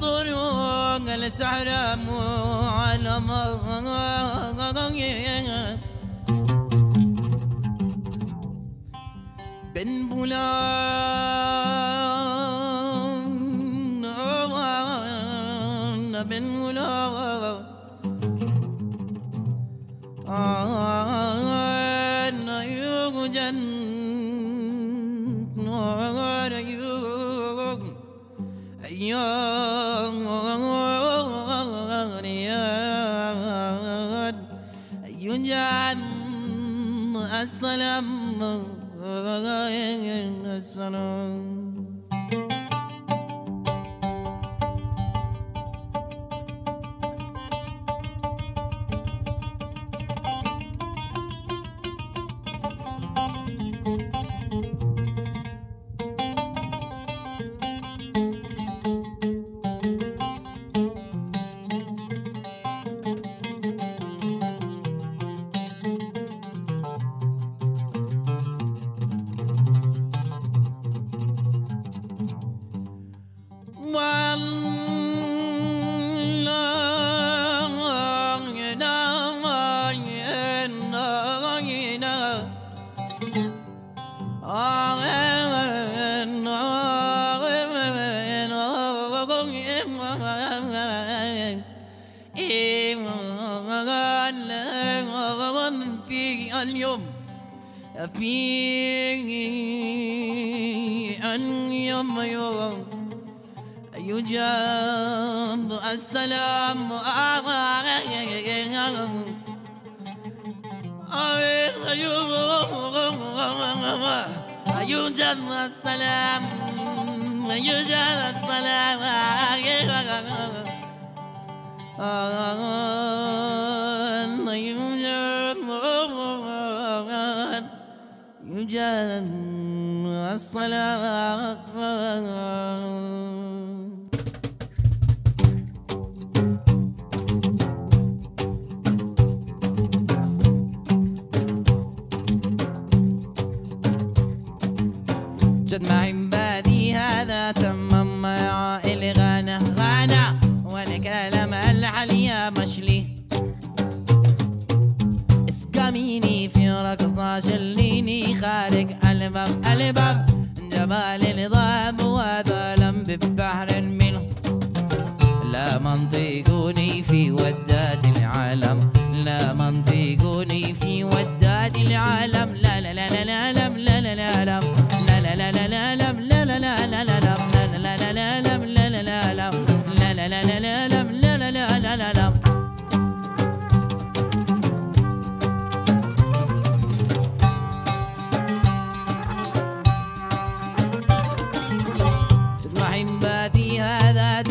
طرق السحر معلمة بن بلان بن بلان As-salamu alayhi wa sallam اليوم. في يم أن يم يوم يجاب السلام. يجاب السلام. يجاب السلام. آه رجالا مع الصلاة. جد بادي هذا تمم يا عائل غانا غانا ولك لما العليا مشلي. خليني خارج ألباب ألباب جمال نظام وظلم ببحر من لا منطقوني في ودات العالم لا منطقوني في ودات العالم.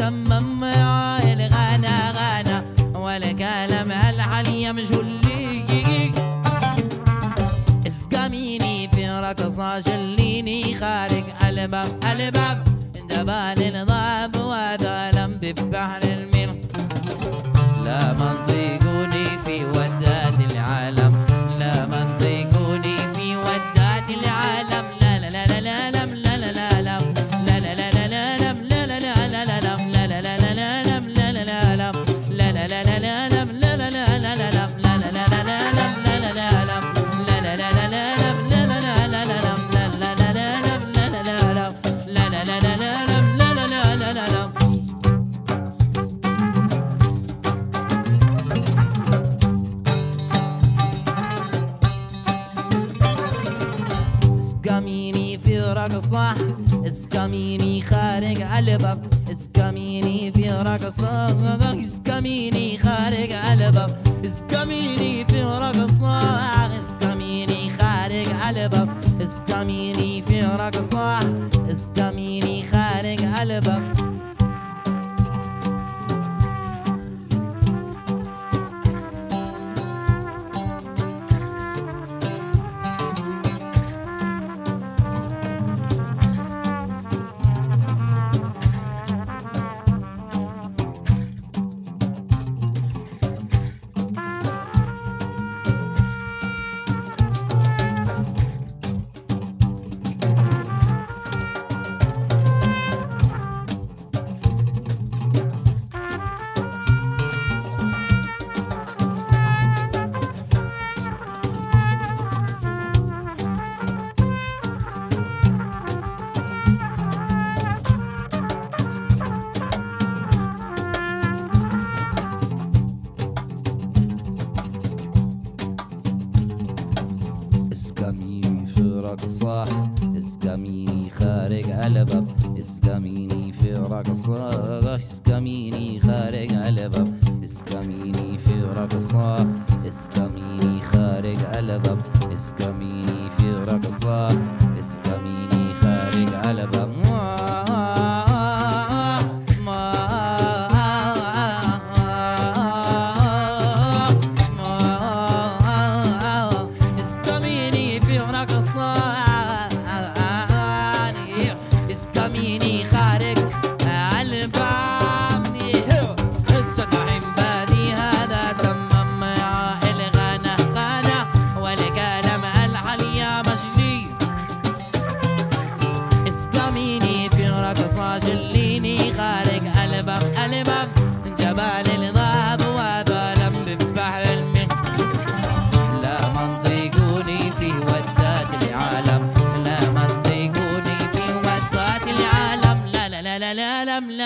تمم عائل غانا غانا. ولا كلام هالحالية مجولي اسقاميني في رقصة جليني خارج ألباب ألباب. دبال الضاب وهذا لم ببحر. في رقصة اسقميني خارج الباب اسقميني في رقصة اسقميني خارج الباب اسقميني في رقصة اسقميني خارج الباب اسقميني في رقصة اسقميني خارج اسقميني في رقصة اسقميني خارج قلبك اسقميني في رقصة اسقميني خارج قلبك اسقميني في رقصة